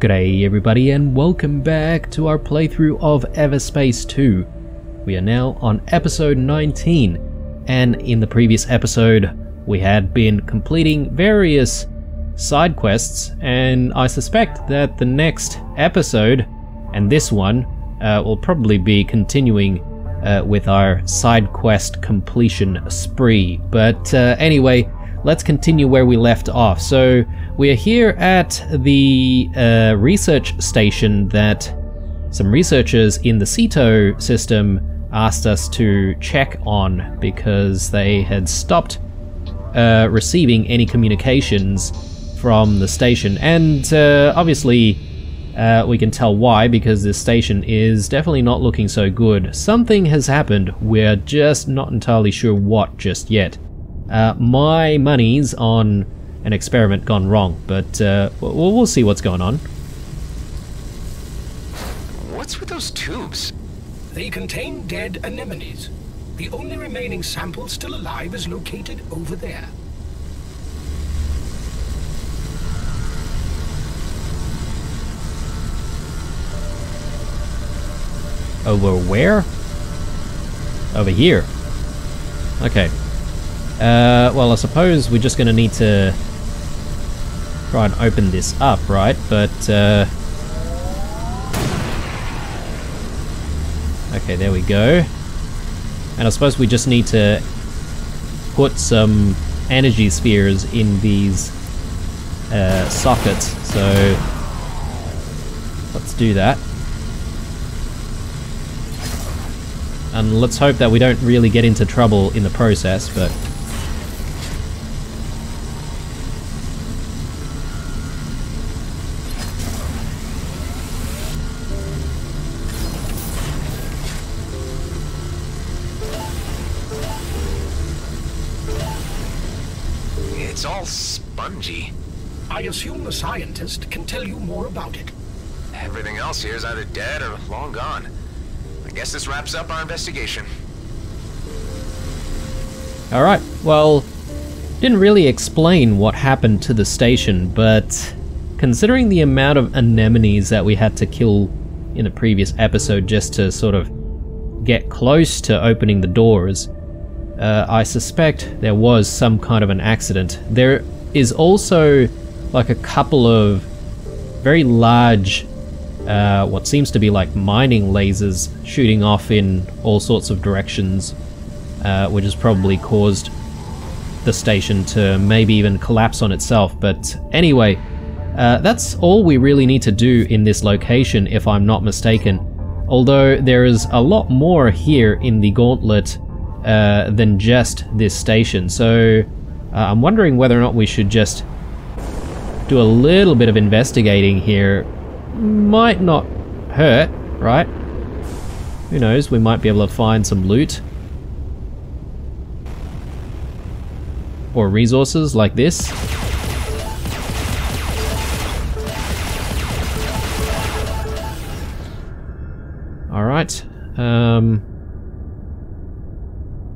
G'day everybody and welcome back to our playthrough of Everspace 2. We are now on episode 19 and in the previous episode we had been completing various side quests and I suspect that the next episode and this one uh, will probably be continuing uh, with our side quest completion spree. But uh, anyway, let's continue where we left off. So we are here at the uh, research station that some researchers in the Ceto system asked us to check on because they had stopped uh, receiving any communications from the station. And uh, obviously, uh, we can tell why because this station is definitely not looking so good. Something has happened, we're just not entirely sure what just yet. Uh, my money's on an experiment gone wrong, but uh, we'll, we'll see what's going on. What's with those tubes? They contain dead anemones. The only remaining sample still alive is located over there. Over where? Over here. Okay. Uh, well, I suppose we're just going to need to try and open this up, right? But, uh... Okay, there we go. And I suppose we just need to put some energy spheres in these uh, sockets. So, let's do that. And let's hope that we don't really get into trouble in the process, but... spongy. I assume the scientist can tell you more about it. Everything else here is either dead or long gone. I guess this wraps up our investigation. Alright, well, didn't really explain what happened to the station, but considering the amount of anemones that we had to kill in the previous episode just to sort of get close to opening the doors, uh, I suspect there was some kind of an accident. There is also like a couple of very large, uh, what seems to be like mining lasers shooting off in all sorts of directions, uh, which has probably caused the station to maybe even collapse on itself. But anyway, uh, that's all we really need to do in this location, if I'm not mistaken. Although there is a lot more here in the gauntlet uh, than just this station. So uh, I'm wondering whether or not we should just do a little bit of investigating here. Might not hurt, right? Who knows, we might be able to find some loot. Or resources like this. Alright. Um,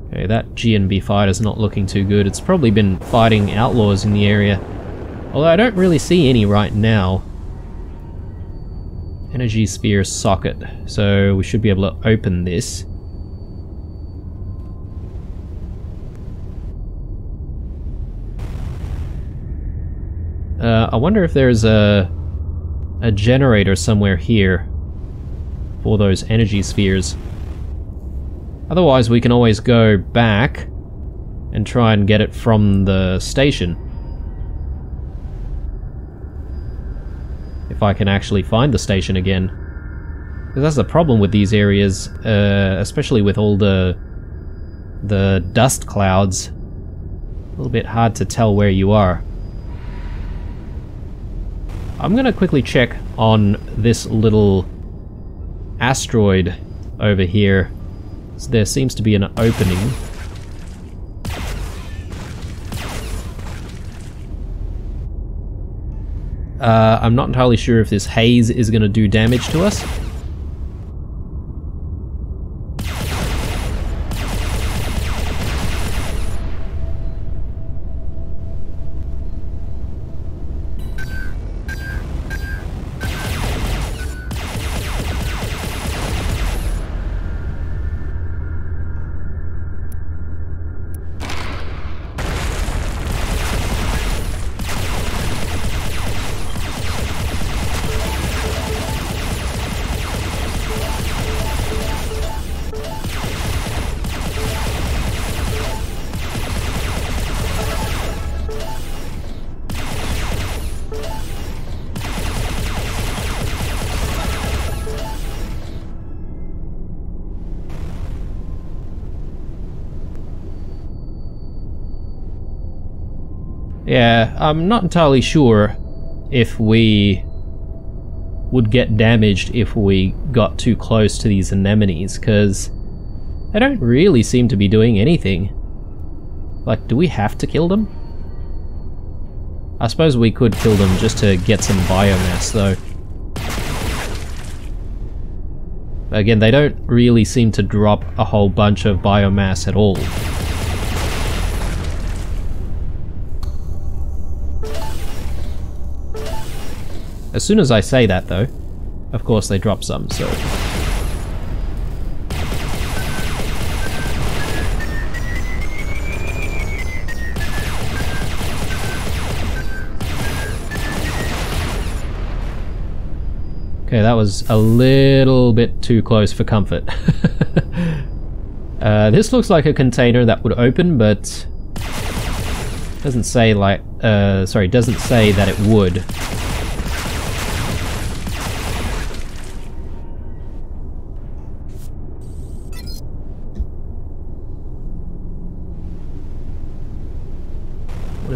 okay, that GNB fighter's not looking too good. It's probably been fighting outlaws in the area. Although I don't really see any right now. Energy sphere socket. So we should be able to open this. Uh, I wonder if there's a a generator somewhere here for those energy spheres. Otherwise, we can always go back and try and get it from the station. If I can actually find the station again. Because that's the problem with these areas, uh, especially with all the the dust clouds. A little bit hard to tell where you are. I'm gonna quickly check on this little asteroid over here. There seems to be an opening. Uh, I'm not entirely sure if this haze is going to do damage to us. I'm not entirely sure if we would get damaged if we got too close to these anemones, because they don't really seem to be doing anything. Like, do we have to kill them? I suppose we could kill them just to get some biomass, though. Again, they don't really seem to drop a whole bunch of biomass at all. As soon as I say that, though, of course they drop some, so... Okay, that was a little bit too close for comfort. uh, this looks like a container that would open, but doesn't say like, uh, sorry, doesn't say that it would.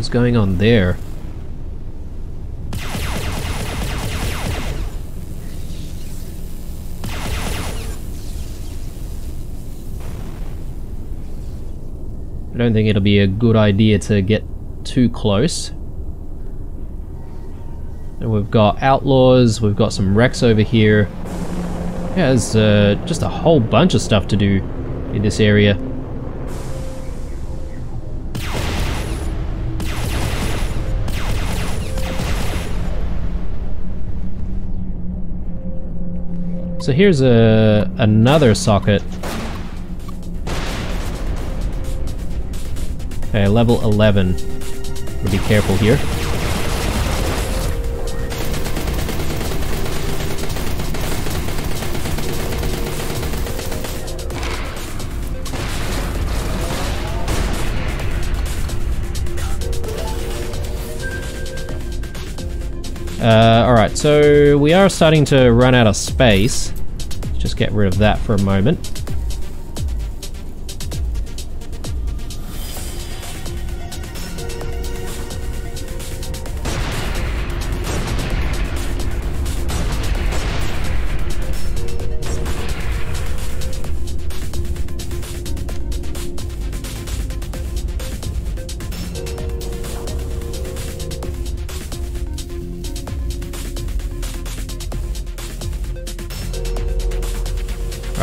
Is going on there? I don't think it'll be a good idea to get too close. And we've got outlaws, we've got some wrecks over here. Yeah, there's uh, just a whole bunch of stuff to do in this area. So here's a another socket Okay, level 11. Be careful here. Uh, Alright, so we are starting to run out of space. Let's just get rid of that for a moment.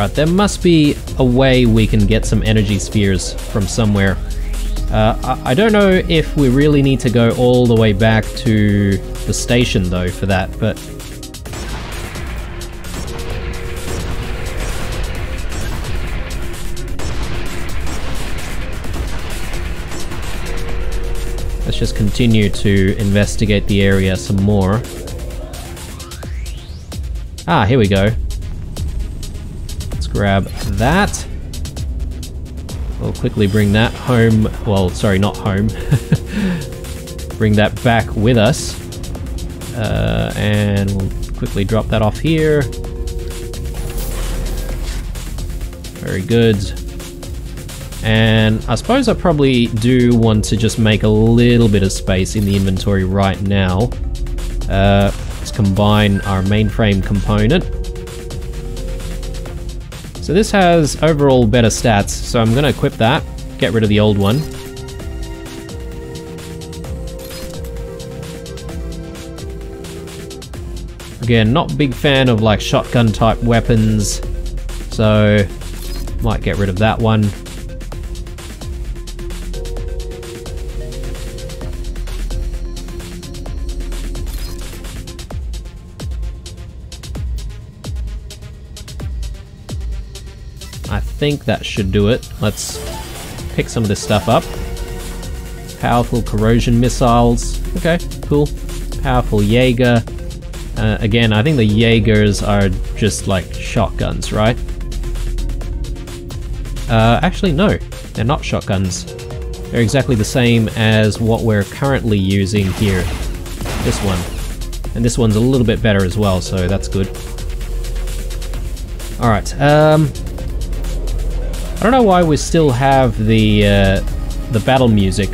Right, there must be a way we can get some energy spheres from somewhere. Uh, I, I don't know if we really need to go all the way back to the station though for that, but... Let's just continue to investigate the area some more. Ah, here we go grab that. We'll quickly bring that home. Well, sorry, not home. bring that back with us. Uh, and we'll quickly drop that off here. Very good. And I suppose I probably do want to just make a little bit of space in the inventory right now. Uh, let's combine our mainframe component so this has overall better stats, so I'm going to equip that, get rid of the old one. Again, not big fan of like shotgun type weapons, so might get rid of that one. Think that should do it. Let's pick some of this stuff up. Powerful corrosion missiles. Okay, cool. Powerful Jaeger. Uh, again, I think the Jaegers are just like shotguns, right? Uh, actually, no. They're not shotguns. They're exactly the same as what we're currently using here. This one. And this one's a little bit better as well, so that's good. Alright, um, I don't know why we still have the uh, the battle music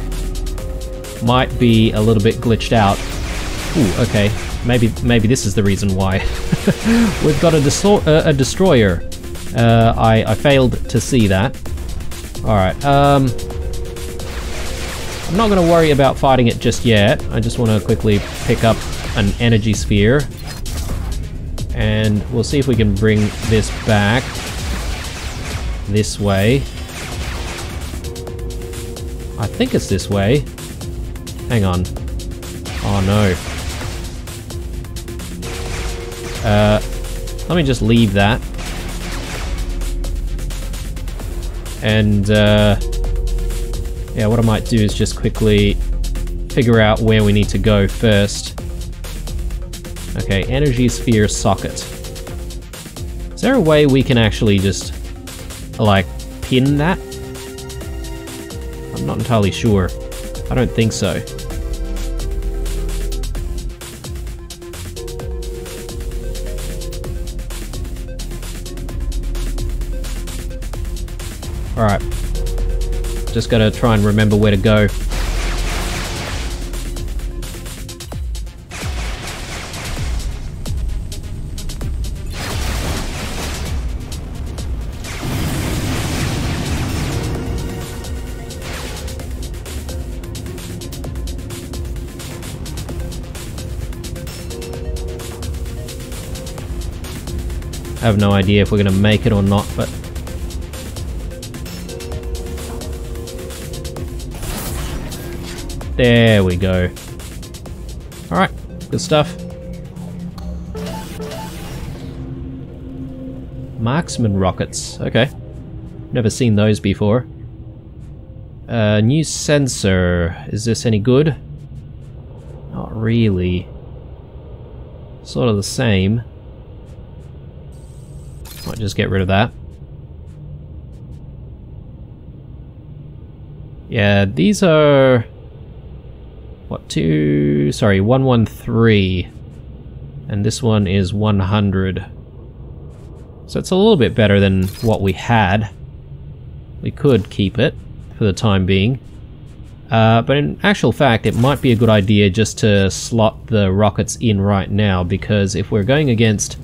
might be a little bit glitched out. Ooh, okay. Maybe maybe this is the reason why. We've got a, uh, a destroyer. Uh, I, I failed to see that. Alright, um... I'm not going to worry about fighting it just yet. I just want to quickly pick up an energy sphere. And we'll see if we can bring this back this way. I think it's this way. Hang on. Oh no. Uh, let me just leave that. And, uh, yeah, what I might do is just quickly figure out where we need to go first. Okay, energy sphere socket. Is there a way we can actually just, like, pin that? I'm not entirely sure. I don't think so. Alright. Just gotta try and remember where to go. Have no idea if we're going to make it or not, but... There we go. Alright, good stuff. Marksman rockets, okay. Never seen those before. Uh, new sensor. Is this any good? Not really. Sort of the same. Might just get rid of that. Yeah, these are... What, two... Sorry, 113. And this one is 100. So it's a little bit better than what we had. We could keep it for the time being. Uh, but in actual fact, it might be a good idea just to slot the rockets in right now, because if we're going against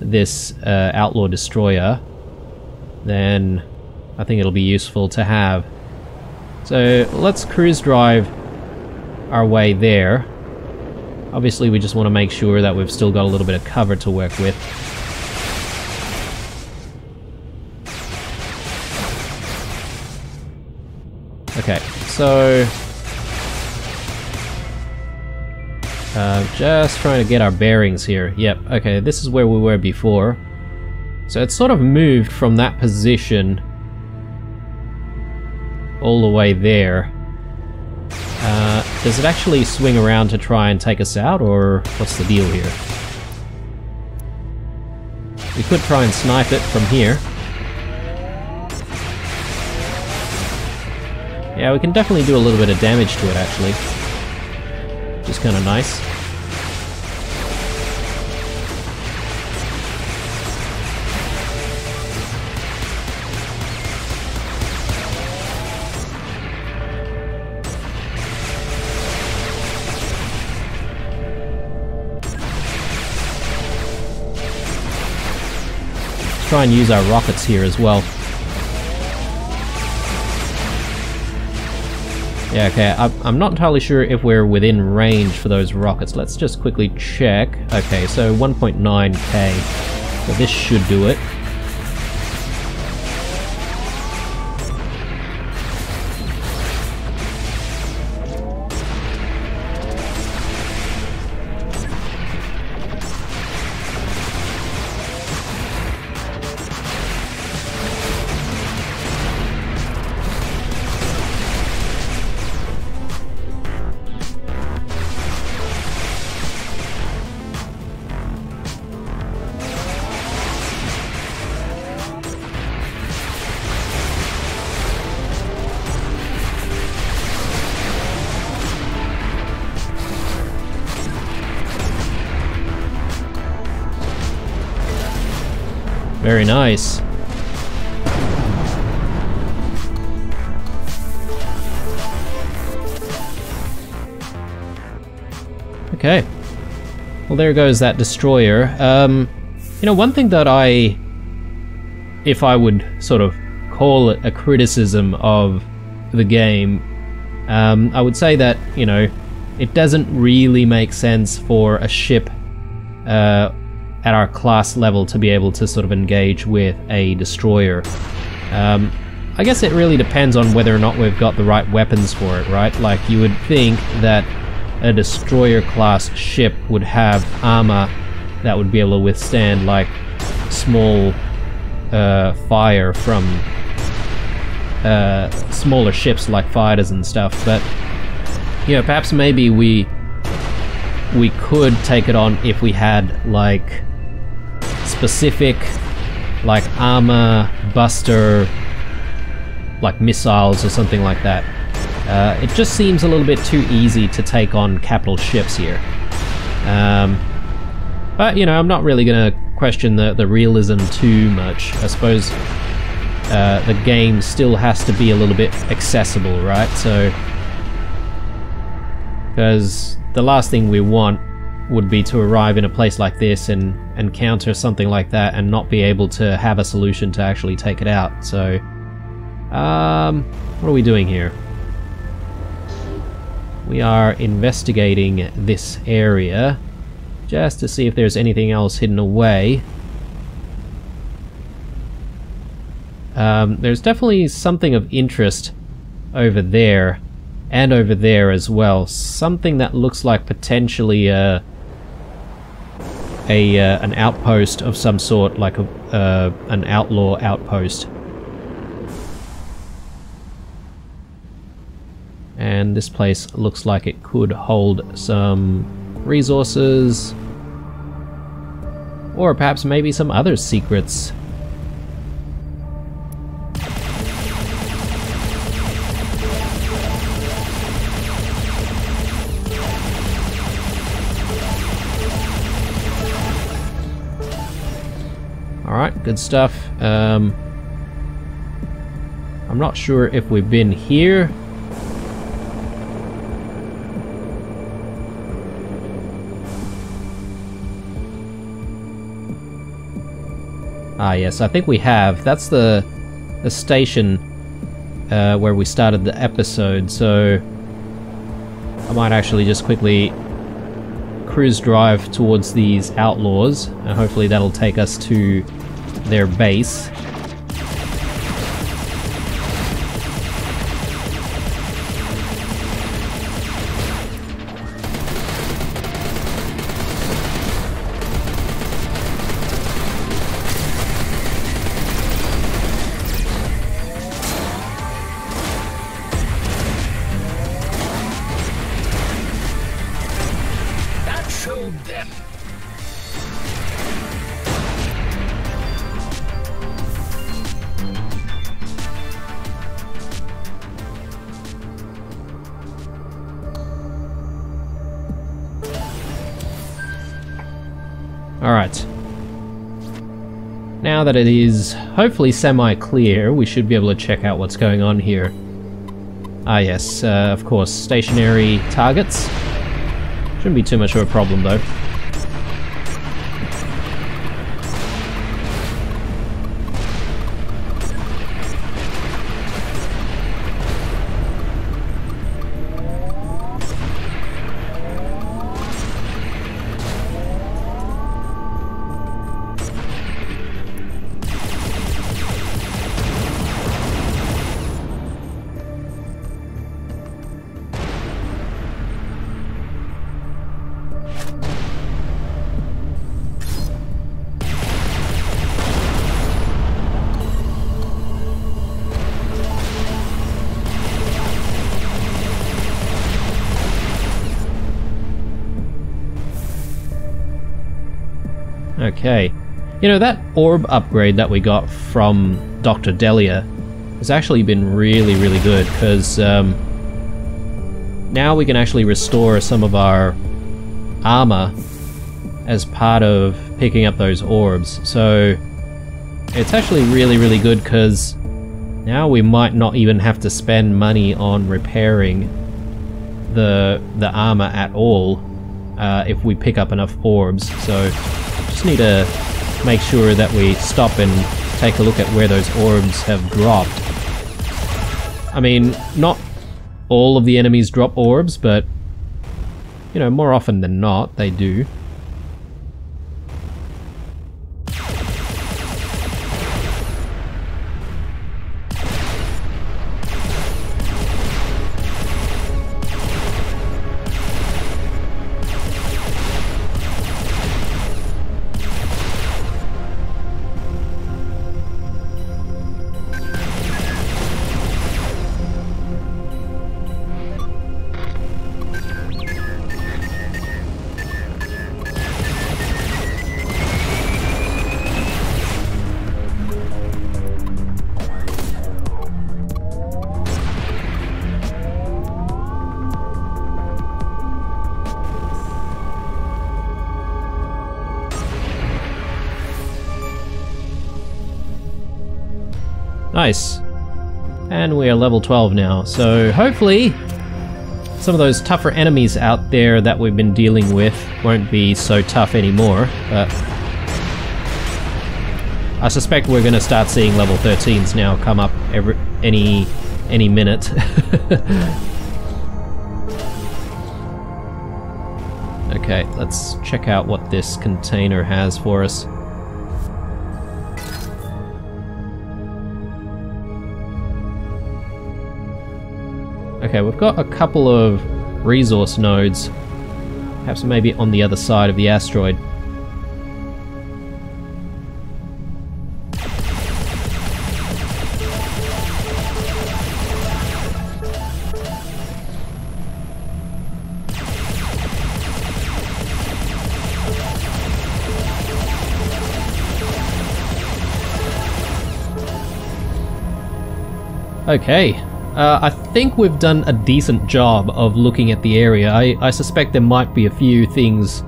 this uh, Outlaw Destroyer, then I think it'll be useful to have. So let's cruise drive our way there. Obviously we just want to make sure that we've still got a little bit of cover to work with. Okay, so Uh, just trying to get our bearings here. Yep, okay, this is where we were before. So it's sort of moved from that position all the way there. Uh, does it actually swing around to try and take us out, or what's the deal here? We could try and snipe it from here. Yeah, we can definitely do a little bit of damage to it, actually is kind of nice. Let's try and use our rockets here as well. Yeah, okay, I'm not entirely sure if we're within range for those rockets. Let's just quickly check. Okay, so 1.9k. So this should do it. Very nice. Okay. Well, there goes that destroyer. Um, you know, one thing that I, if I would sort of call it a criticism of the game, um, I would say that, you know, it doesn't really make sense for a ship uh, at our class level to be able to sort of engage with a destroyer. Um, I guess it really depends on whether or not we've got the right weapons for it, right? Like, you would think that a destroyer class ship would have armor that would be able to withstand, like, small uh, fire from uh, smaller ships like fighters and stuff, but, you know, perhaps maybe we we could take it on if we had, like, specific, like, armor buster like missiles or something like that. Uh, it just seems a little bit too easy to take on capital ships here. Um, but, you know, I'm not really to question the, the realism too much. I suppose uh, the game still has to be a little bit accessible, right? So, because the last thing we want would be to arrive in a place like this and encounter something like that and not be able to have a solution to actually take it out. So, um, what are we doing here? We are investigating this area just to see if there's anything else hidden away. Um, there's definitely something of interest over there and over there as well. Something that looks like potentially a, a uh, an outpost of some sort, like a, uh, an outlaw outpost. and this place looks like it could hold some resources or perhaps maybe some other secrets. Good stuff. Um, I'm not sure if we've been here Ah, yes, I think we have. That's the, the station uh, where we started the episode, so I might actually just quickly cruise drive towards these outlaws, and hopefully that'll take us to their base. That it is hopefully semi-clear, we should be able to check out what's going on here. Ah yes, uh, of course, stationary targets. Shouldn't be too much of a problem though. Okay. You know, that orb upgrade that we got from Dr. Delia has actually been really, really good, because um, now we can actually restore some of our armor as part of picking up those orbs. So it's actually really, really good, because now we might not even have to spend money on repairing the the armor at all uh, if we pick up enough orbs. So just need to make sure that we stop and take a look at where those orbs have dropped. I mean, not all of the enemies drop orbs, but you know, more often than not, they do. Level 12 now, so hopefully some of those tougher enemies out there that we've been dealing with won't be so tough anymore, but I suspect we're going to start seeing level 13s now come up every any any minute. okay, let's check out what this container has for us. Okay, we've got a couple of resource nodes. Perhaps maybe on the other side of the asteroid. Okay, uh, I think we've done a decent job of looking at the area. I, I suspect there might be a few things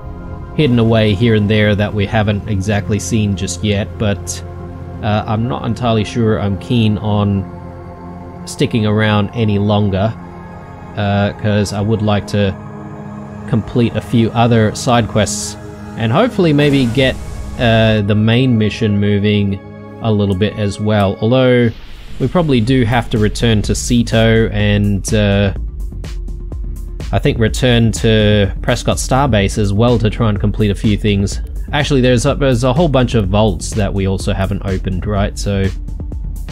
hidden away here and there that we haven't exactly seen just yet, but uh, I'm not entirely sure I'm keen on sticking around any longer, because uh, I would like to complete a few other side quests, and hopefully maybe get uh, the main mission moving a little bit as well, although we probably do have to return to Ceto and uh, I think return to Prescott Starbase as well to try and complete a few things. Actually, there's a, there's a whole bunch of vaults that we also haven't opened, right? So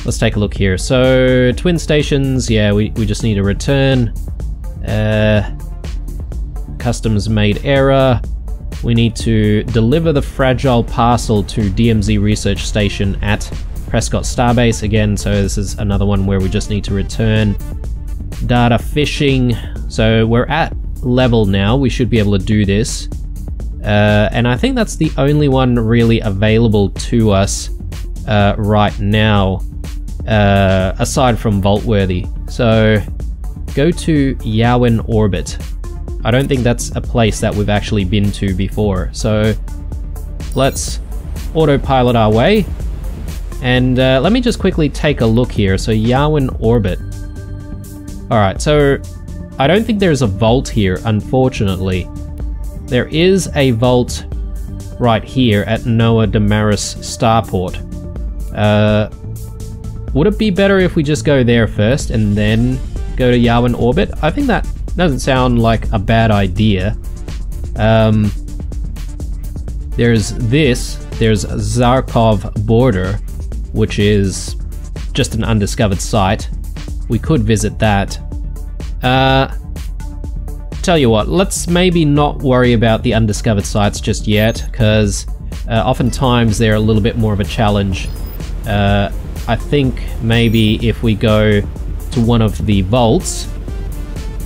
let's take a look here. So twin stations, yeah, we, we just need a return. Uh, customs made error. We need to deliver the fragile parcel to DMZ research station at Prescott Starbase again, so this is another one where we just need to return data fishing. So we're at level now, we should be able to do this. Uh, and I think that's the only one really available to us uh, right now, uh, aside from Vaultworthy. So go to Yawin Orbit. I don't think that's a place that we've actually been to before. So let's autopilot our way and uh, let me just quickly take a look here. So Yawin Orbit. Alright, so I don't think there's a vault here, unfortunately. There is a vault right here at Noah Damaris Starport. Uh, would it be better if we just go there first and then go to Yawin Orbit? I think that doesn't sound like a bad idea. Um, there's this, there's Zharkov Border, which is just an undiscovered site. We could visit that. Uh, tell you what, let's maybe not worry about the undiscovered sites just yet, because uh, oftentimes they're a little bit more of a challenge. Uh, I think maybe if we go to one of the vaults,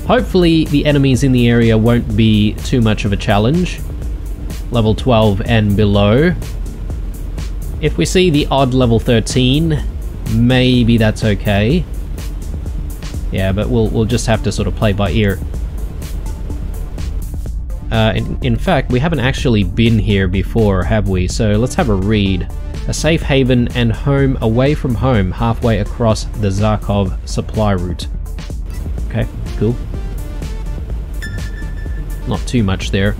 hopefully the enemies in the area won't be too much of a challenge. Level 12 and below. If we see the odd level 13, maybe that's okay. Yeah, but we'll, we'll just have to sort of play by ear. Uh, in, in fact, we haven't actually been here before, have we? So let's have a read. A safe haven and home away from home, halfway across the Zharkov supply route. Okay, cool. Not too much there.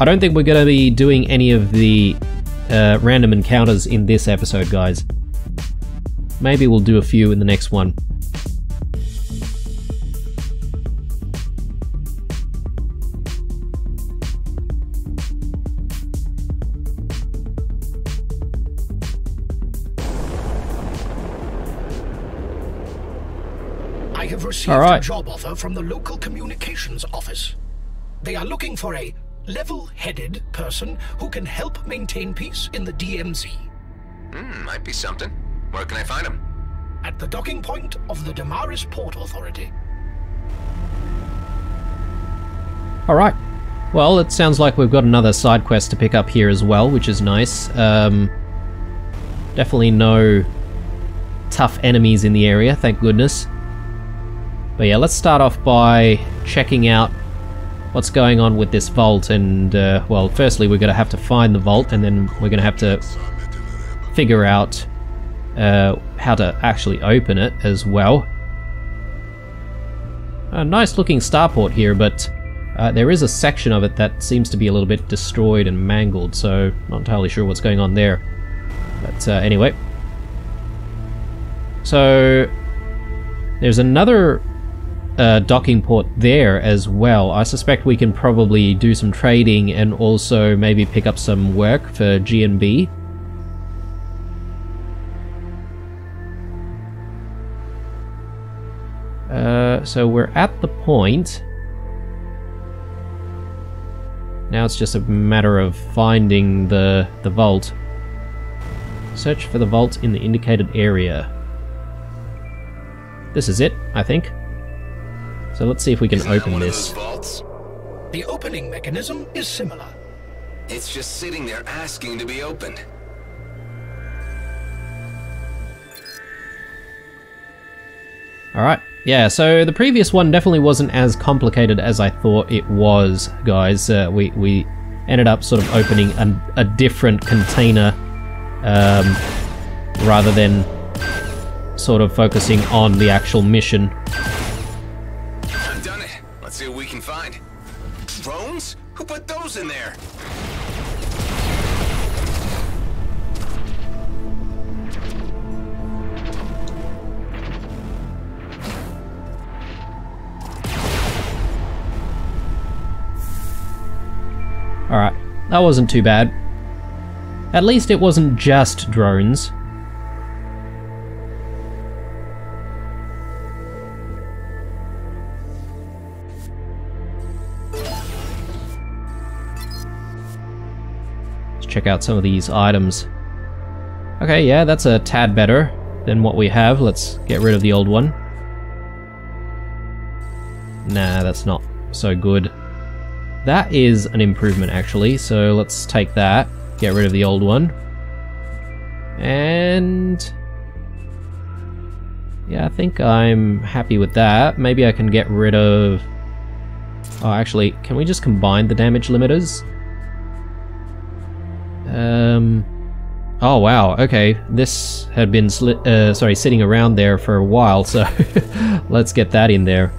I don't think we're going to be doing any of the uh, random encounters in this episode, guys. Maybe we'll do a few in the next one. I have received right. a job offer from the local communications office. They are looking for a level-headed person who can help maintain peace in the DMZ. Hmm, might be something. Where can I find him? At the docking point of the Damaris Port Authority. Alright. Well, it sounds like we've got another side quest to pick up here as well, which is nice. Um, definitely no tough enemies in the area, thank goodness. But yeah, let's start off by checking out what's going on with this vault and, uh, well, firstly we're going to have to find the vault and then we're going to have to figure out uh, how to actually open it as well. A nice looking starport here, but uh, there is a section of it that seems to be a little bit destroyed and mangled, so not entirely sure what's going on there. But uh, anyway. So, there's another uh, docking port there as well. I suspect we can probably do some trading and also maybe pick up some work for GNB. Uh, so we're at the point. Now it's just a matter of finding the, the vault. Search for the vault in the indicated area. This is it, I think. So let's see if we can Isn't open this. The opening mechanism is similar. It's just sitting there asking to be opened. Alright, yeah, so the previous one definitely wasn't as complicated as I thought it was, guys. Uh, we, we ended up sort of opening a, a different container um, rather than sort of focusing on the actual mission. Put those in there? Alright, that wasn't too bad. At least it wasn't just drones. Check out some of these items. Okay, yeah, that's a tad better than what we have. Let's get rid of the old one. Nah, that's not so good. That is an improvement actually, so let's take that, get rid of the old one. And... Yeah, I think I'm happy with that. Maybe I can get rid of... Oh, actually, can we just combine the damage limiters? Um... Oh wow, okay. This had been sli uh, sorry, sitting around there for a while, so let's get that in there.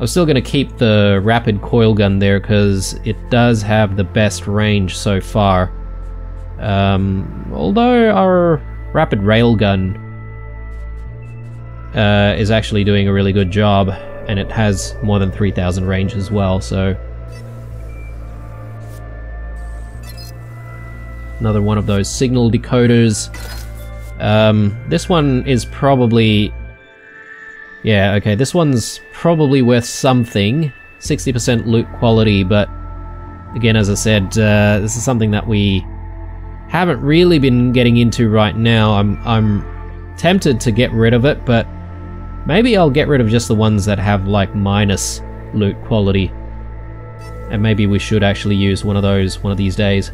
I'm still going to keep the rapid coil gun there because it does have the best range so far. Um, although our rapid railgun uh, is actually doing a really good job and it has more than 3000 range as well, so... Another one of those signal decoders. Um, this one is probably yeah, okay, this one's probably worth something. 60% loot quality, but again, as I said, uh, this is something that we haven't really been getting into right now. I'm, I'm tempted to get rid of it, but maybe I'll get rid of just the ones that have like minus loot quality. And maybe we should actually use one of those one of these days.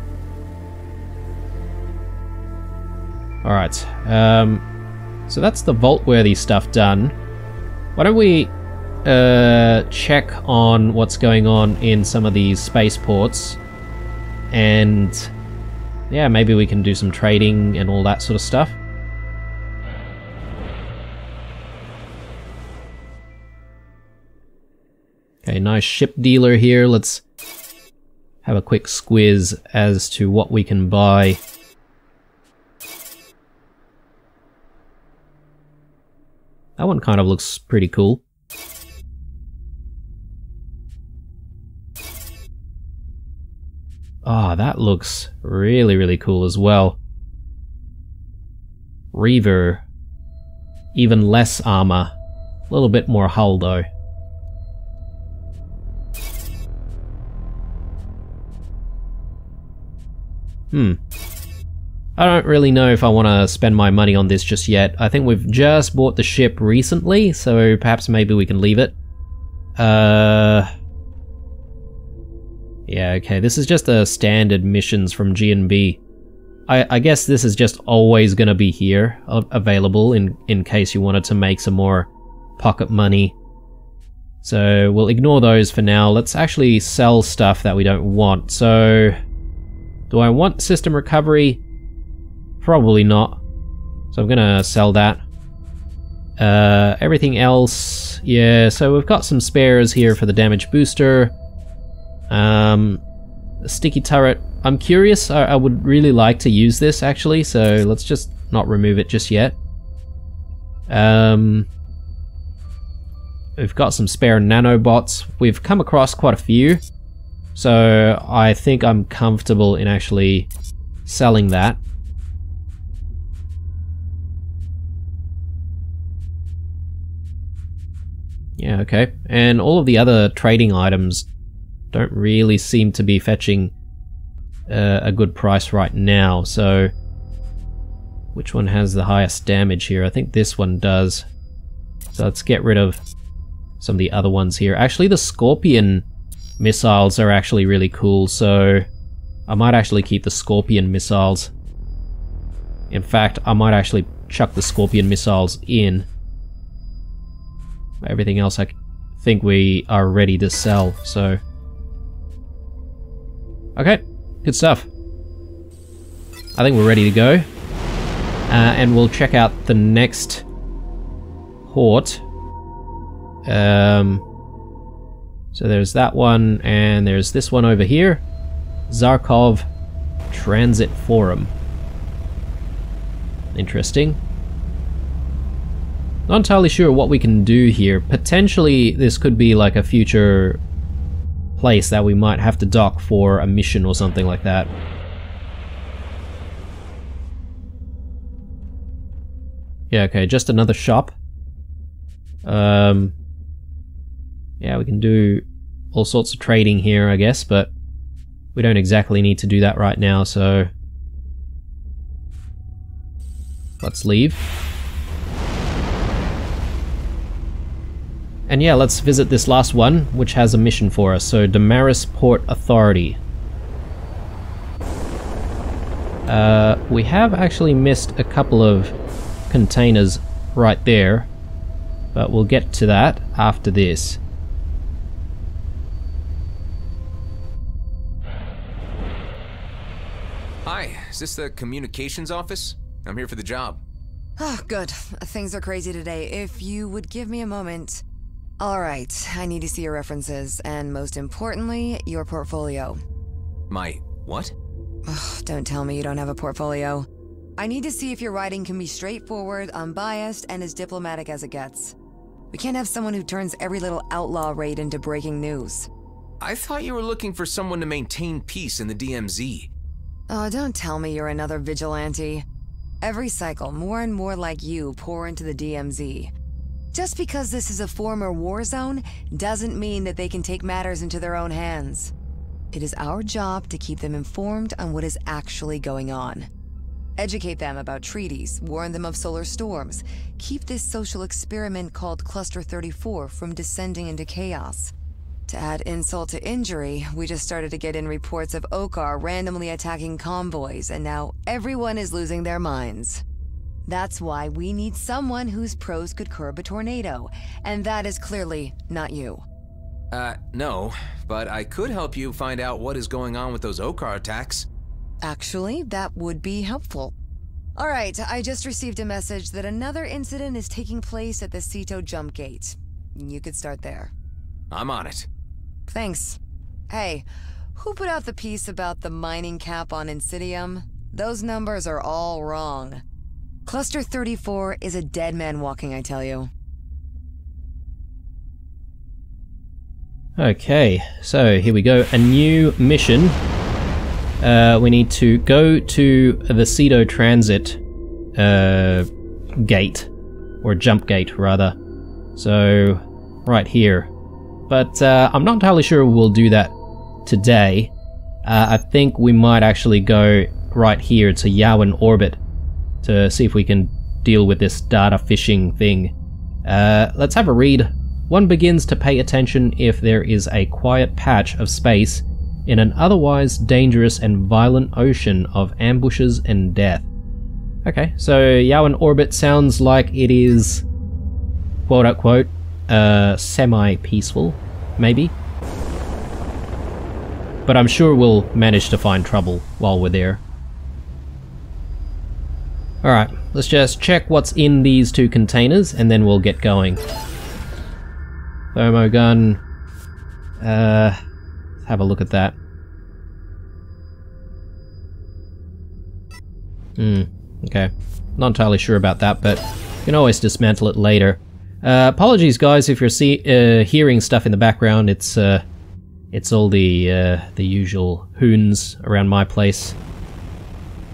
Alright, um, so that's the vault-worthy stuff done. Why don't we uh, check on what's going on in some of these spaceports, and yeah, maybe we can do some trading and all that sort of stuff. Okay, nice ship dealer here. Let's have a quick squiz as to what we can buy. That one kind of looks pretty cool. Ah, oh, that looks really, really cool as well. Reaver. Even less armor. A little bit more hull though. Hmm. I don't really know if I want to spend my money on this just yet. I think we've just bought the ship recently, so perhaps maybe we can leave it. Uh... Yeah, okay, this is just a standard missions from GNB. I, I guess this is just always going to be here, available, in, in case you wanted to make some more pocket money. So we'll ignore those for now. Let's actually sell stuff that we don't want. So, do I want system recovery? Probably not. So I'm gonna sell that. Uh, everything else, yeah, so we've got some spares here for the damage booster. Um, sticky turret. I'm curious, I, I would really like to use this actually, so let's just not remove it just yet. Um, we've got some spare nanobots. We've come across quite a few, so I think I'm comfortable in actually selling that. Yeah, okay. And all of the other trading items don't really seem to be fetching uh, a good price right now, so... Which one has the highest damage here? I think this one does. So let's get rid of some of the other ones here. Actually, the Scorpion missiles are actually really cool, so I might actually keep the Scorpion missiles. In fact, I might actually chuck the Scorpion missiles in. Everything else I think we are ready to sell, so... Okay, good stuff. I think we're ready to go. Uh, and we'll check out the next port. Um, so there's that one, and there's this one over here. Zharkov Transit Forum. Interesting. Not entirely sure what we can do here. Potentially this could be like a future place that we might have to dock for a mission or something like that. Yeah, okay, just another shop. Um, yeah, we can do all sorts of trading here, I guess, but we don't exactly need to do that right now, so let's leave. And yeah, let's visit this last one, which has a mission for us. So, Damaris Port Authority. Uh, we have actually missed a couple of containers right there, but we'll get to that after this. Is this the communications office? I'm here for the job. Oh, good. Things are crazy today. If you would give me a moment. Alright, I need to see your references, and most importantly, your portfolio. My what? Ugh, don't tell me you don't have a portfolio. I need to see if your writing can be straightforward, unbiased, and as diplomatic as it gets. We can't have someone who turns every little outlaw raid into breaking news. I thought you were looking for someone to maintain peace in the DMZ. Oh, don't tell me you're another vigilante. Every cycle, more and more like you pour into the DMZ. Just because this is a former war zone doesn't mean that they can take matters into their own hands. It is our job to keep them informed on what is actually going on. Educate them about treaties, warn them of solar storms, keep this social experiment called Cluster 34 from descending into chaos. To add insult to injury, we just started to get in reports of Okkar randomly attacking convoys, and now everyone is losing their minds. That's why we need someone whose prose could curb a tornado, and that is clearly not you. Uh, no, but I could help you find out what is going on with those Okkar attacks. Actually, that would be helpful. Alright, I just received a message that another incident is taking place at the Ceto jump gate. You could start there. I'm on it. Thanks. Hey, who put out the piece about the mining cap on Insidium? Those numbers are all wrong. Cluster 34 is a dead man walking, I tell you. Okay, so here we go. A new mission. Uh, we need to go to the Ceto Transit uh, gate, or jump gate rather. So, right here. But uh, I'm not entirely sure we'll do that today. Uh, I think we might actually go right here to Yauen Orbit to see if we can deal with this data fishing thing. Uh, let's have a read. One begins to pay attention if there is a quiet patch of space in an otherwise dangerous and violent ocean of ambushes and death. Okay, so Yauen Orbit sounds like it is quote unquote uh, semi peaceful, maybe. But I'm sure we'll manage to find trouble while we're there. Alright, let's just check what's in these two containers and then we'll get going. Thermo gun. Uh, have a look at that. Hmm, okay. Not entirely sure about that, but you can always dismantle it later. Uh, apologies, guys, if you're see uh, hearing stuff in the background. It's uh, it's all the uh, the usual hoons around my place.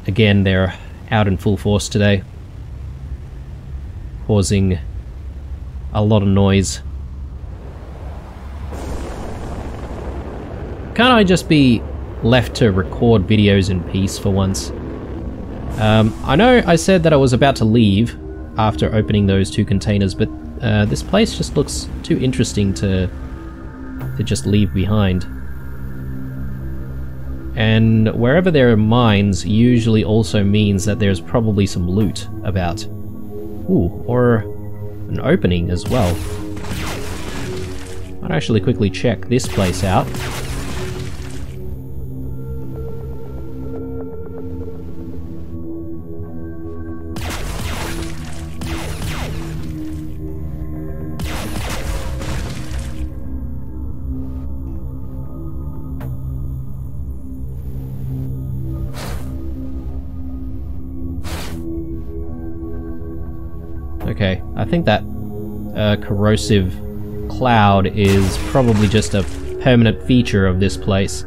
Again, they're out in full force today, causing a lot of noise. Can't I just be left to record videos in peace for once? Um, I know I said that I was about to leave after opening those two containers, but uh, this place just looks too interesting to to just leave behind. And wherever there are mines usually also means that there's probably some loot about. Ooh, or an opening as well. I'd actually quickly check this place out. Think that uh, corrosive cloud is probably just a permanent feature of this place.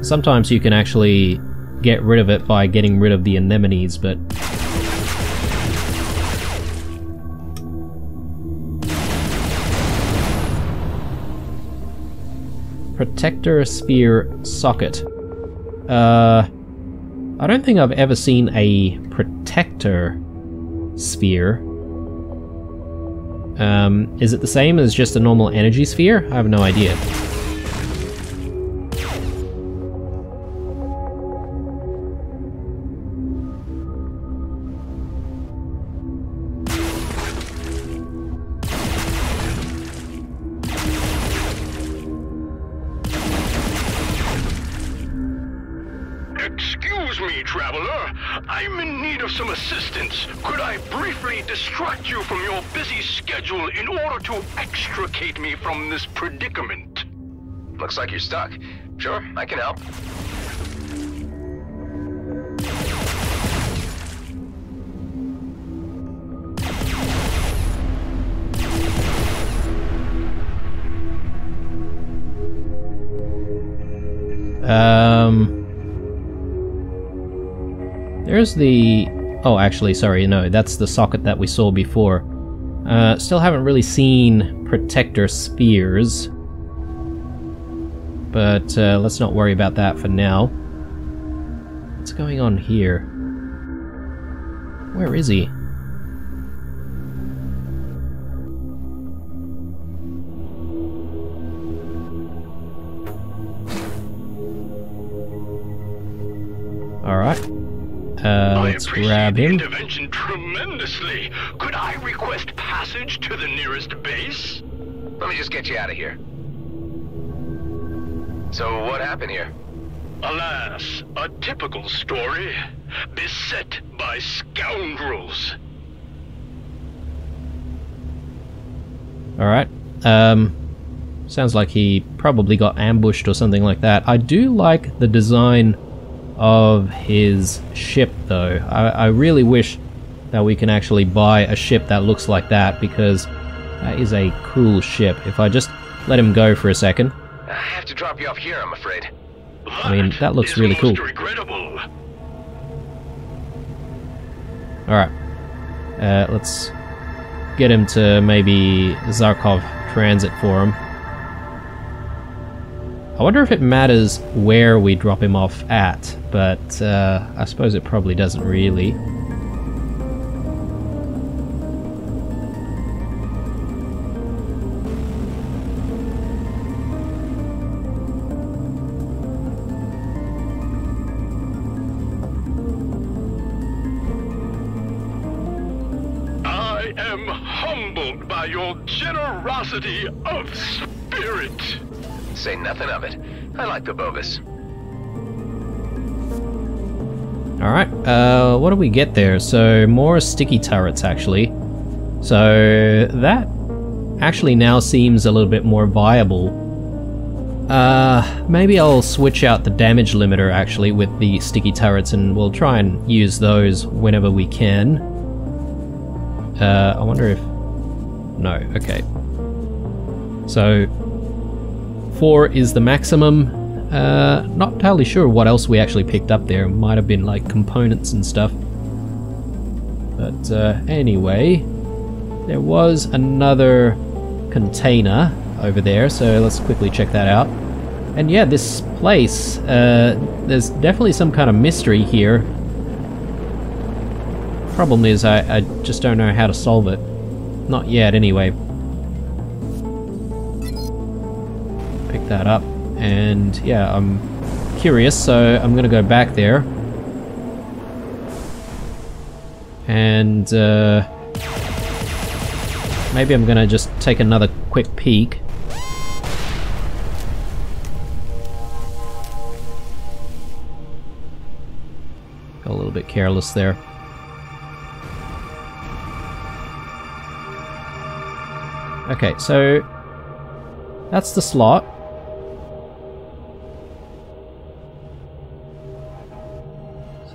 Sometimes you can actually get rid of it by getting rid of the anemones, but... Protector Sphere Socket. Uh... I don't think I've ever seen a protector sphere. Um, is it the same as just a normal energy sphere? I have no idea. From this predicament? Looks like you're stuck. Sure, I can help. Um... There's the... Oh, actually, sorry, no, that's the socket that we saw before. Uh, still haven't really seen protector spheres. But uh, let's not worry about that for now. What's going on here? Where is he? Alright. Let's grab him. intervention tremendously. Could I request passage to the nearest base? Let me just get you out of here. So what happened here? Alas, a typical story. Beset by scoundrels. Alright. Um, Sounds like he probably got ambushed or something like that. I do like the design of his ship though. I, I really wish that we can actually buy a ship that looks like that because that is a cool ship. If I just let him go for a second. I have to drop you off here, I'm afraid. I mean, that looks really cool. regrettable. Alright. Uh, let's get him to maybe Zharkov transit for him. I wonder if it matters where we drop him off at, but uh, I suppose it probably doesn't really. I am humbled by your generosity of spirit. Say nothing of it. I like the bogus. Alright, uh, what do we get there? So, more sticky turrets, actually. So, that actually now seems a little bit more viable. Uh, maybe I'll switch out the damage limiter, actually, with the sticky turrets, and we'll try and use those whenever we can. Uh, I wonder if... No, okay. So, 4 is the maximum. Uh, not entirely sure what else we actually picked up there. Might have been like components and stuff. But uh, anyway, there was another container over there, so let's quickly check that out. And yeah, this place, uh, there's definitely some kind of mystery here. Problem is, I, I just don't know how to solve it. Not yet, anyway. That up. And yeah, I'm curious, so I'm gonna go back there. And uh, maybe I'm gonna just take another quick peek. Got a little bit careless there. Okay, so that's the slot.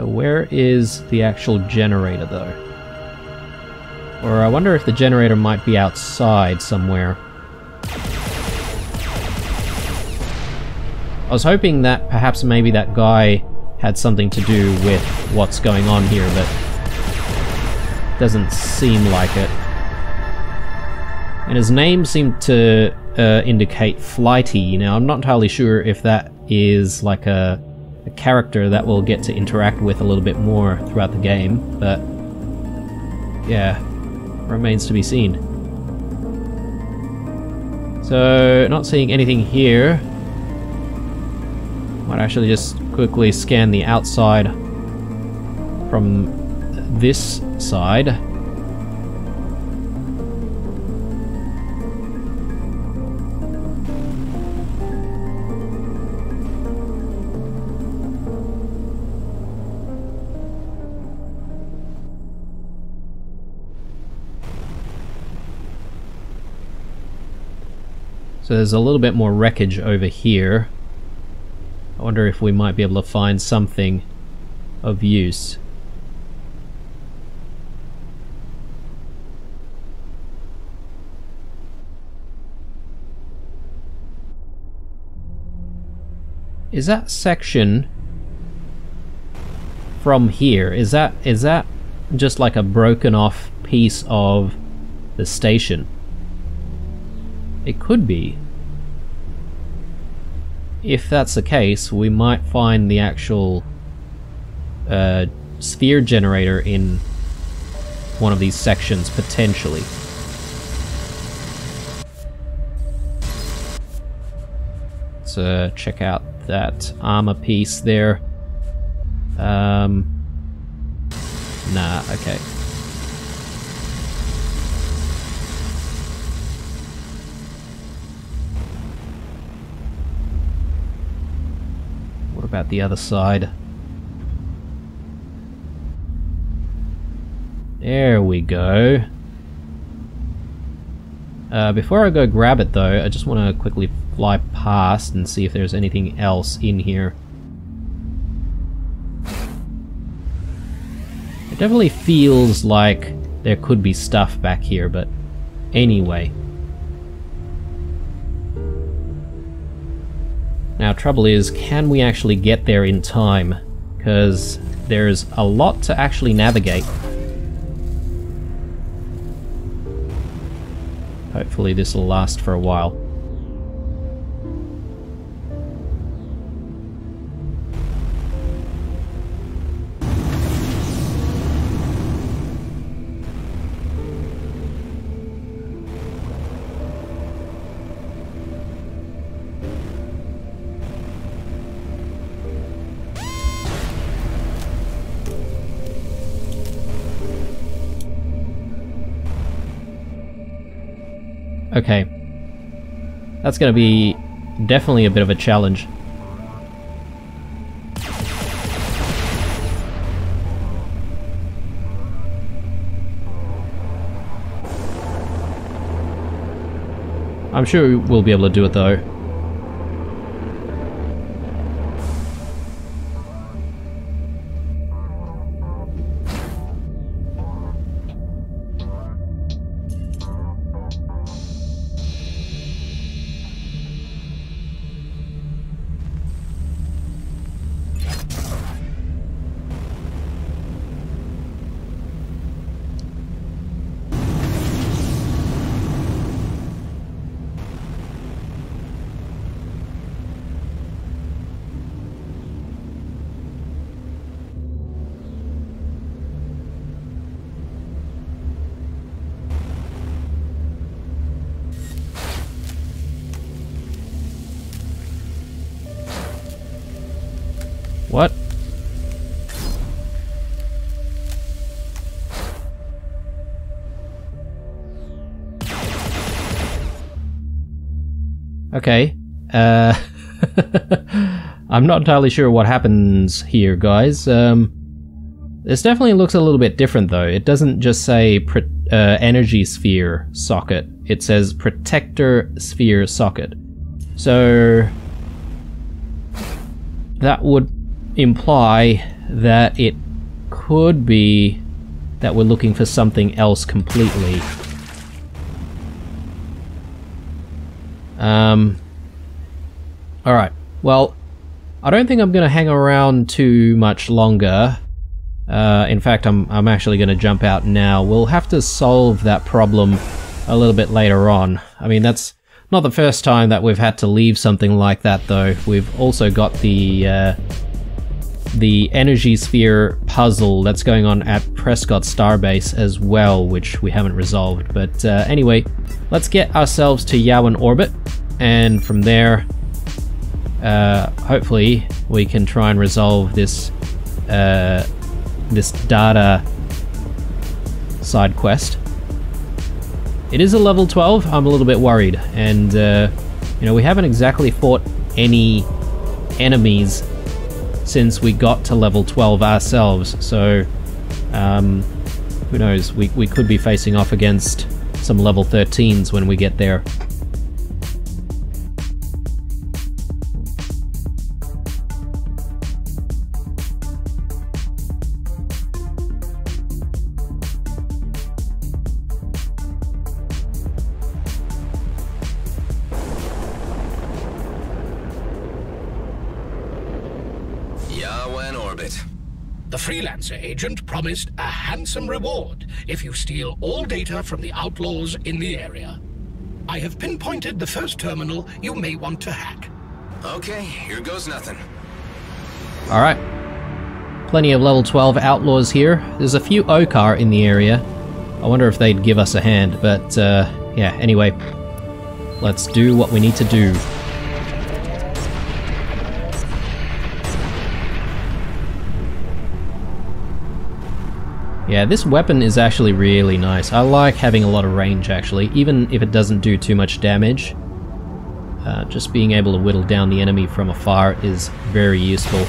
So where is the actual generator though? Or I wonder if the generator might be outside somewhere. I was hoping that perhaps maybe that guy had something to do with what's going on here, but doesn't seem like it. And his name seemed to uh, indicate Flighty. Now, I'm not entirely sure if that is like a, a character that we'll get to interact with a little bit more throughout the game, but yeah, remains to be seen. So, not seeing anything here. Might actually just quickly scan the outside from this side. So there's a little bit more wreckage over here. I wonder if we might be able to find something of use. Is that section from here? Is that is that just like a broken off piece of the station? It could be. If that's the case, we might find the actual uh, sphere generator in one of these sections, potentially. Let's uh, check out that armor piece there. Um, nah, okay. About the other side? There we go. Uh, before I go grab it though, I just want to quickly fly past and see if there's anything else in here. It definitely feels like there could be stuff back here, but anyway. Now, trouble is, can we actually get there in time? Because there's a lot to actually navigate. Hopefully this will last for a while. Okay. That's gonna be definitely a bit of a challenge. I'm sure we'll be able to do it though. I'm not entirely sure what happens here, guys. Um, this definitely looks a little bit different, though. It doesn't just say uh, energy sphere socket. It says protector sphere socket. So that would imply that it could be that we're looking for something else completely. Um, Alright, well, I don't think I'm going to hang around too much longer. Uh, in fact, I'm, I'm actually going to jump out now. We'll have to solve that problem a little bit later on. I mean, that's not the first time that we've had to leave something like that, though. We've also got the... Uh, the energy sphere puzzle that's going on at Prescott Starbase as well, which we haven't resolved. But uh, anyway, let's get ourselves to Yauen orbit, and from there, uh, hopefully, we can try and resolve this uh, this data side quest. It is a level 12. I'm a little bit worried, and uh, you know we haven't exactly fought any enemies since we got to level 12 ourselves, so um, who knows, we, we could be facing off against some level 13s when we get there. Promised a handsome reward if you steal all data from the outlaws in the area. I have pinpointed the first terminal you may want to hack. Okay, here goes nothing. Alright. Plenty of level 12 outlaws here. There's a few Okkar in the area. I wonder if they'd give us a hand, but uh, yeah, anyway. Let's do what we need to do. Yeah, this weapon is actually really nice. I like having a lot of range actually, even if it doesn't do too much damage. Uh, just being able to whittle down the enemy from afar is very useful.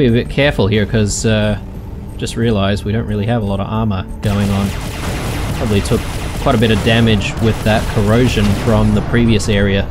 Be a bit careful here because uh, just realized we don't really have a lot of armor going on. Probably took quite a bit of damage with that corrosion from the previous area.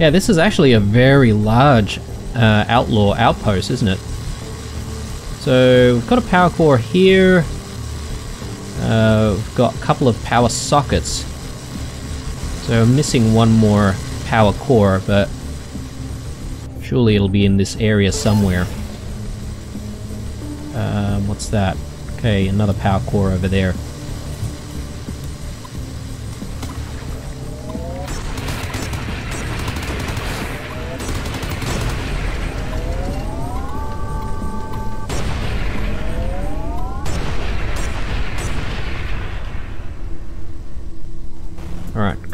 Yeah, this is actually a very large uh, outlaw outpost, isn't it? So we've got a power core here. Uh, we've got a couple of power sockets. So I'm missing one more power core, but surely it'll be in this area somewhere. Um, what's that? Okay, another power core over there.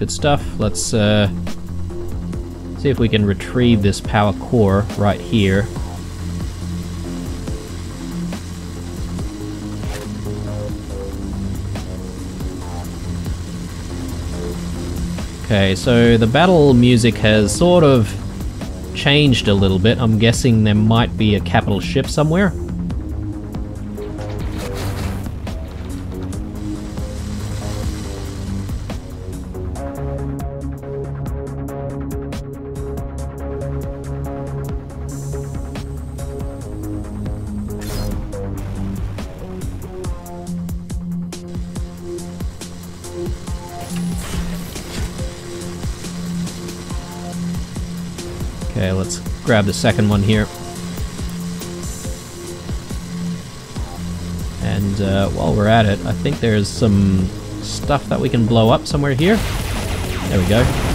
Good stuff. Let's uh, see if we can retrieve this power core right here. Okay, so the battle music has sort of changed a little bit. I'm guessing there might be a capital ship somewhere. Grab the second one here. And uh, while we're at it, I think there's some stuff that we can blow up somewhere here. There we go.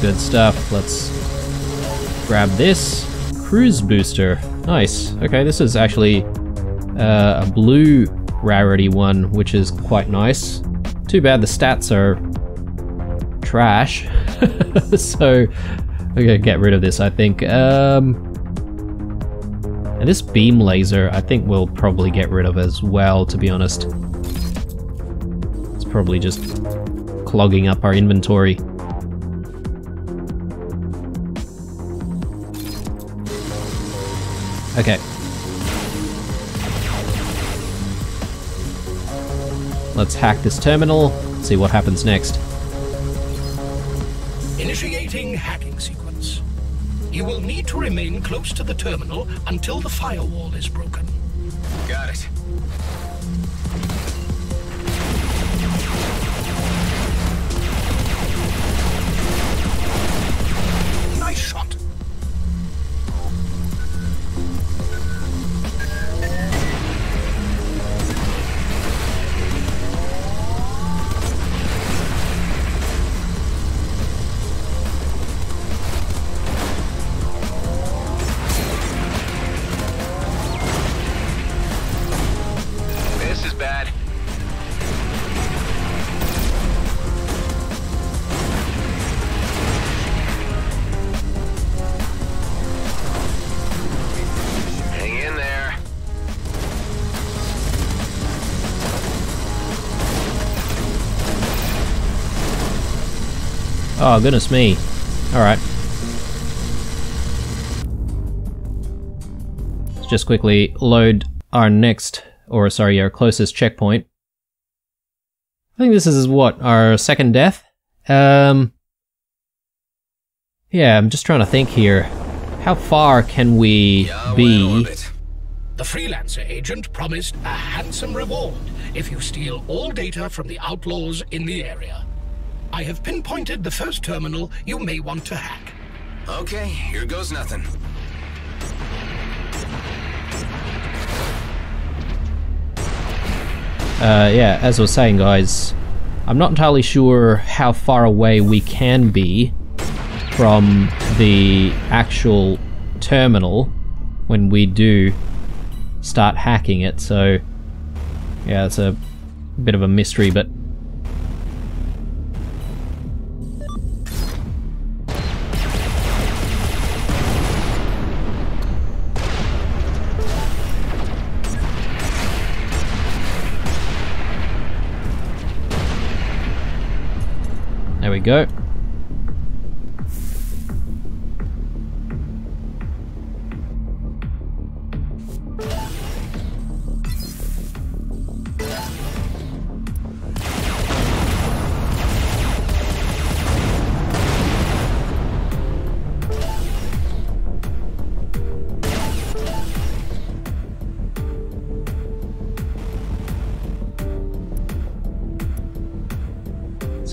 Good stuff. Let's grab this. Cruise booster. Nice. Okay, this is actually uh, a blue rarity one, which is quite nice. Too bad the stats are trash. so, I'm gonna get rid of this, I think. Um, and this beam laser, I think we'll probably get rid of as well, to be honest. It's probably just clogging up our inventory. Okay. Let's hack this terminal, see what happens next. Initiating hacking sequence. You will need to remain close to the terminal until the firewall is broken. Got it. Nice shot. Oh, goodness me. Alright. Let's just quickly load our next, or sorry, our closest checkpoint. I think this is what, our second death? Um, yeah, I'm just trying to think here. How far can we Yeah, be? The freelancer agent promised a handsome reward if you steal all data from the outlaws in the area. I have pinpointed the first terminal you may want to hack. Okay, here goes nothing. Uh, yeah, as I was saying, guys, I'm not entirely sure how far away we can be from the actual terminal when we do start hacking it, so yeah, it's a bit of a mystery, but go.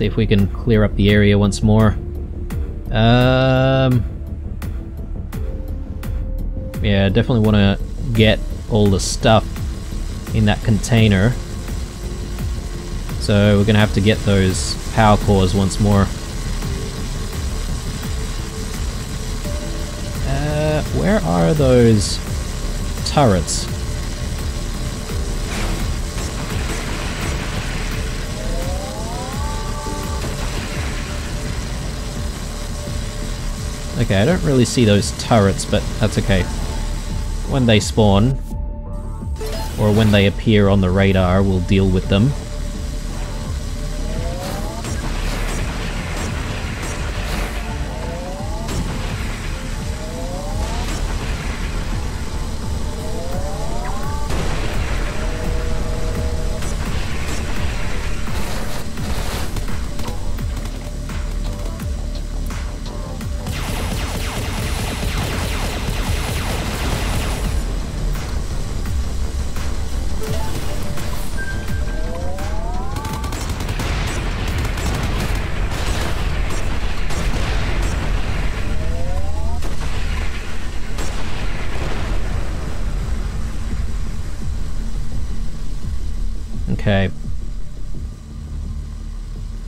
See if we can clear up the area once more. Um, yeah, definitely want to get all the stuff in that container. So we're gonna have to get those power cores once more. Uh, where are those turrets? Okay, I don't really see those turrets, but that's okay. When they spawn, or when they appear on the radar, we'll deal with them.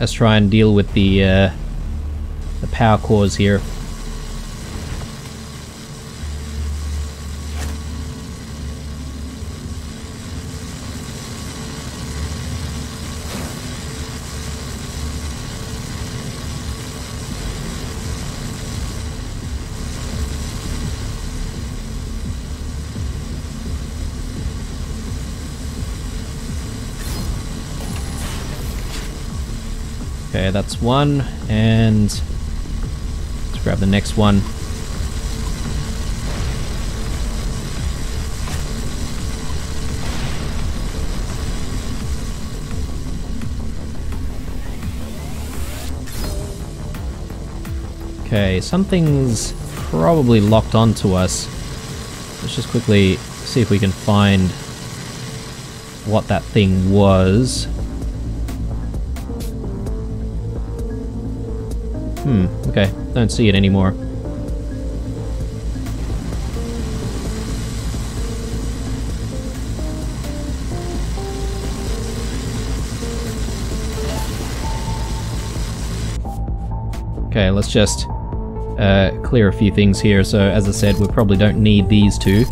Let's try and deal with the uh, the power cores here. Okay, that's one, and let's grab the next one. Okay, something's probably locked onto us. Let's just quickly see if we can find what that thing was. Hmm, okay. Don't see it anymore. Okay, let's just uh, clear a few things here. So, as I said, we probably don't need these two.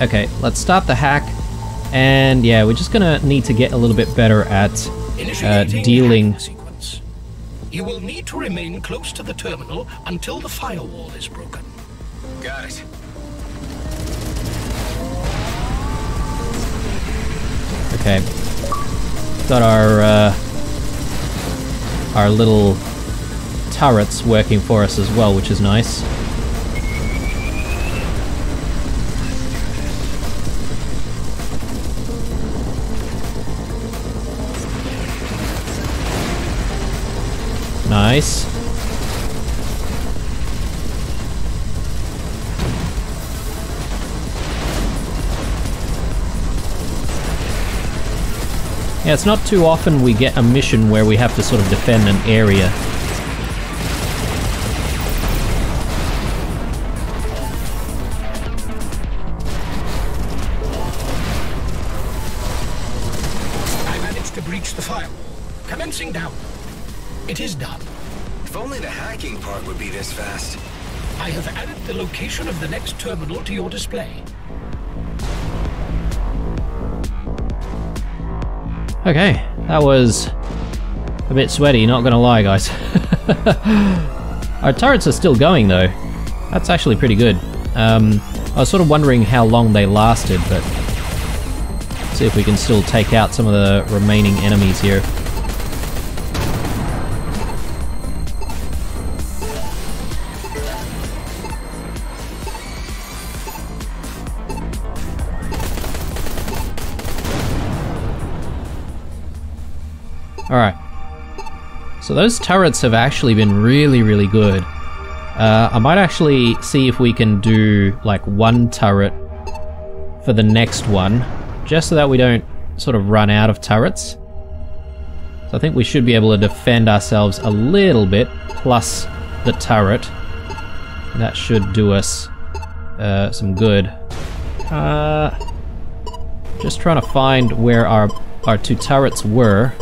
Okay, let's start the hack. And yeah, we're just gonna need to get a little bit better at uh, dealing. sequence. You will need to remain close to the terminal until the firewall is broken. Got it. Okay. got our uh, our little turrets working for us as well, which is nice. Nice. Yeah, it's not too often we get a mission where we have to sort of defend an area. I managed to breach the firewall. Commencing down. It is done. If only the hacking part would be this fast. I have added the location of the next terminal to your display. Okay, that was a bit sweaty, not gonna lie, guys. Our turrets are still going though. That's actually pretty good. Um, I was sort of wondering how long they lasted, but see if we can still take out some of the remaining enemies here. Alright. So those turrets have actually been really, really good. Uh, I might actually see if we can do like one turret for the next one, just so that we don't sort of run out of turrets. So I think we should be able to defend ourselves a little bit, plus the turret. That should do us uh, some good. Uh, just trying to find where our, our two turrets were.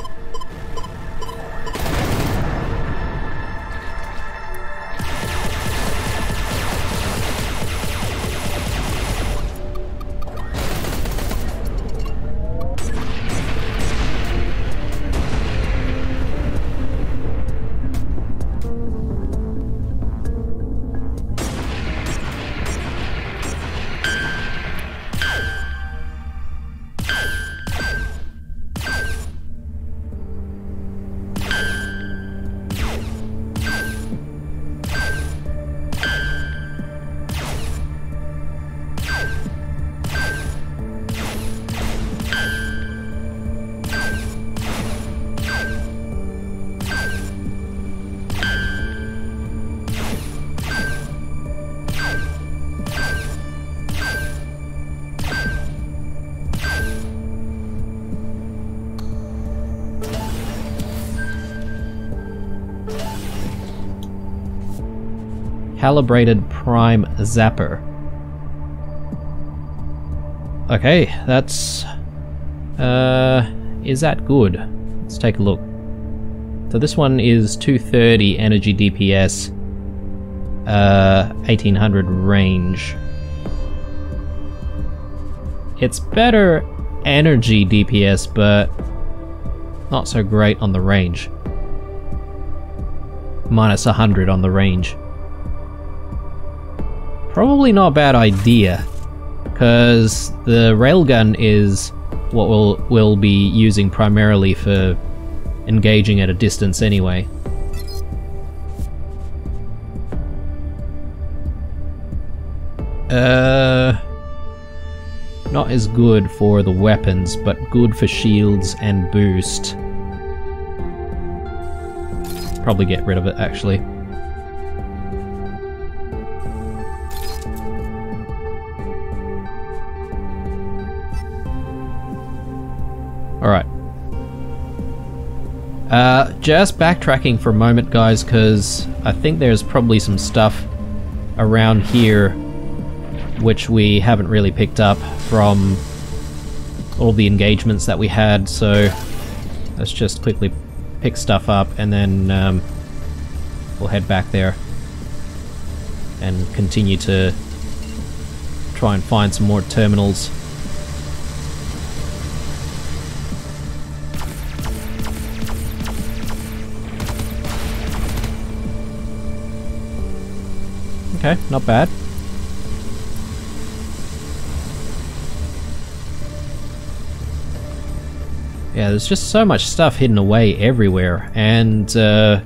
Calibrated Prime Zapper. Okay, that's... Uh, is that good? Let's take a look. So this one is 230 energy DPS, uh, 1800 range. It's better energy DPS, but not so great on the range. Minus 100 on the range. Probably not a bad idea, because the railgun is what we'll, we'll be using primarily for engaging at a distance anyway. Uh, not as good for the weapons, but good for shields and boost. Probably get rid of it actually. Alright. Uh, just backtracking for a moment, guys, because I think there's probably some stuff around here which we haven't really picked up from all the engagements that we had, so let's just quickly pick stuff up and then um, we'll head back there and continue to try and find some more terminals. Okay, not bad. Yeah, there's just so much stuff hidden away everywhere, and uh,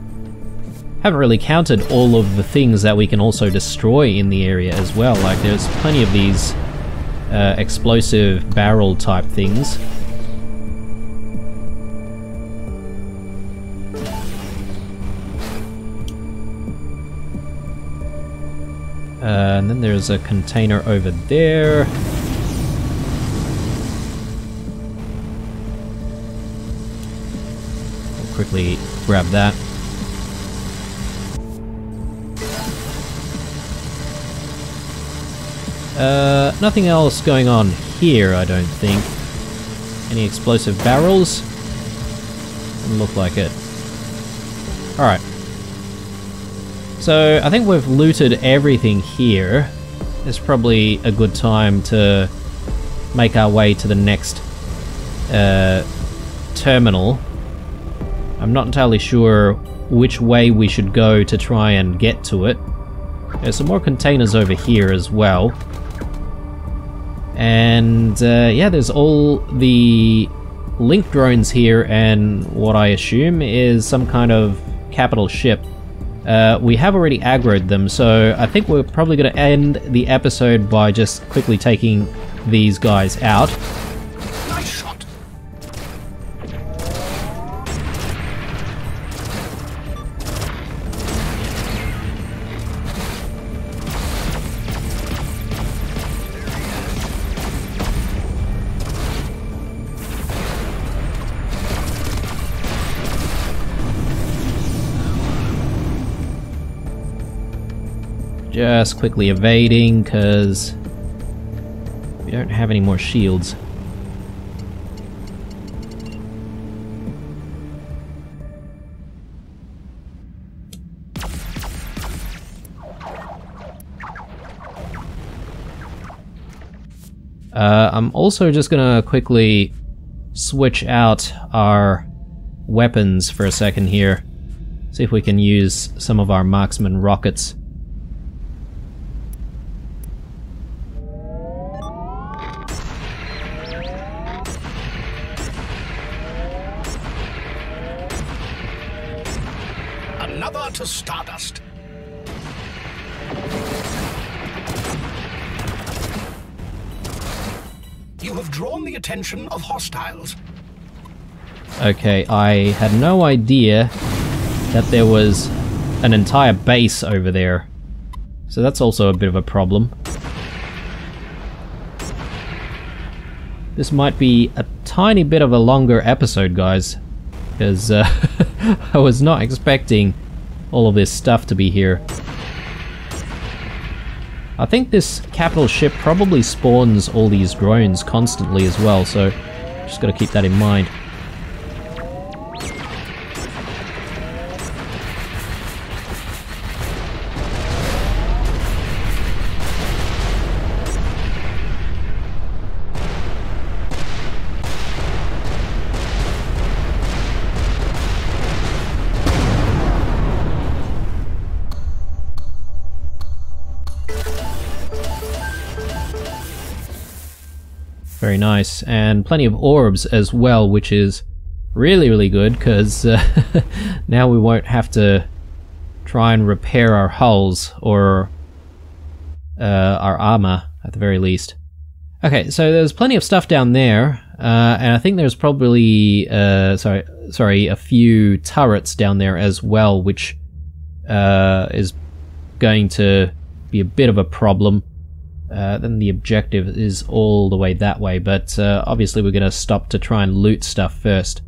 haven't really counted all of the things that we can also destroy in the area as well. Like, there's plenty of these uh, explosive barrel type things. And then there's a container over there. We'll quickly grab that. Uh, nothing else going on here, I don't think. Any explosive barrels? Doesn't look like it. Alright. So, I think we've looted everything here. It's probably a good time to make our way to the next uh, terminal. I'm not entirely sure which way we should go to try and get to it. There's some more containers over here as well. And uh, yeah, there's all the link drones here and what I assume is some kind of capital ship. Uh, we have already aggroed them, so I think we're probably going to end the episode by just quickly taking these guys out. Quickly evading, because we don't have any more shields. Uh, I'm also just gonna quickly switch out our weapons for a second here. See if we can use some of our marksman rockets. To Stardust. You have drawn the attention of hostiles. Okay, I had no idea that there was an entire base over there. So that's also a bit of a problem. This might be a tiny bit of a longer episode, guys. Because uh, I was not expecting all of this stuff to be here. I think this capital ship probably spawns all these drones constantly as well, so just gotta keep that in mind. Very nice. And plenty of orbs as well, which is really, really good, because uh, now we won't have to try and repair our hulls, or uh, our armor, at the very least. Okay, so there's plenty of stuff down there, uh, and I think there's probably, uh, sorry, sorry, a few turrets down there as well, which uh, is going to be a bit of a problem. Uh, then the objective is all the way that way, but uh, obviously we're going to stop to try and loot stuff first.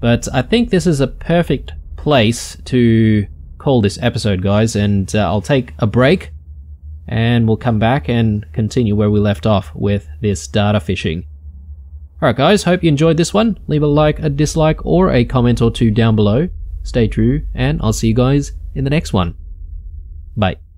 But I think this is a perfect place to call this episode, guys, and uh, I'll take a break, and we'll come back and continue where we left off with this data fishing. Alright guys, hope you enjoyed this one. Leave a like, a dislike, or a comment or two down below. Stay true, and I'll see you guys in the next one. Bye.